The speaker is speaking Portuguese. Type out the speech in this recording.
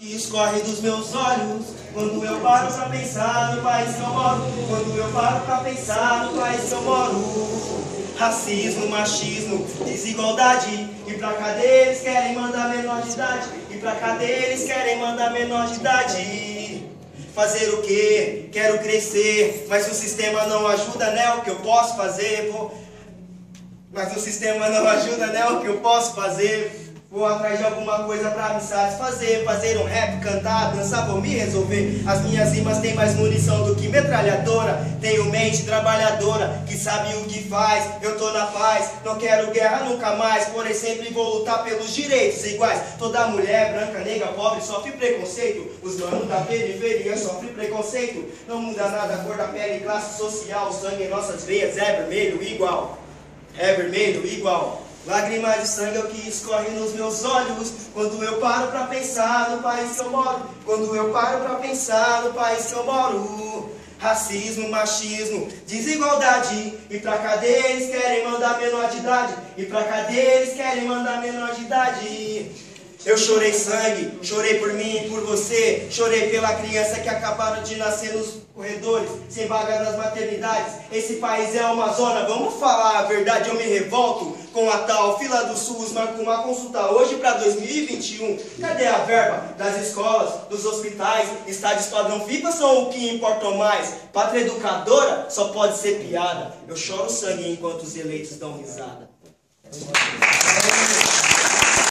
que escorre dos meus olhos quando eu paro pra pensar no país que eu moro. Quando eu paro pra pensar no país que eu moro. Racismo, machismo, desigualdade. E pra cadê eles querem mandar menor de idade? E pra cadê eles querem mandar menor de idade? Fazer o quê? Quero crescer, mas o sistema não ajuda, né? O que eu posso fazer? Vou... Mas o sistema não ajuda, né? O que eu posso fazer? Vou atrás de alguma coisa pra me satisfazer. Fazer um rap, cantar, dançar, vou me resolver. As minhas rimas têm mais munição do que metralhadora. Tenho mente trabalhadora, que sabe o que faz. Eu tô na paz, não quero guerra nunca mais. Porém sempre vou lutar pelos direitos iguais. Toda mulher, branca, negra, pobre sofre preconceito. Os manos da periferia sofrem preconceito. Não muda nada a cor da pele, classe social. O sangue em nossas veias é vermelho igual. É vermelho igual Lágrimas de sangue é o que escorre nos meus olhos Quando eu paro pra pensar no país que eu moro Quando eu paro pra pensar no país que eu moro Racismo, machismo, desigualdade E pra cadê eles querem mandar menor de idade? E pra cadê eles querem mandar menor de idade? Eu chorei sangue, chorei por mim e por você. Chorei pela criança que acabaram de nascer nos corredores Sem vaga nas maternidades. Esse país é uma zona, vamos falar a verdade Eu me revolto com a tal fila do SUS Marco uma consulta hoje para 2021 Cadê a verba das escolas, dos hospitais Estádios padrão FIFA? São o que importam mais. Pátria educadora só pode ser piada. Eu choro sangue enquanto os eleitos dão risada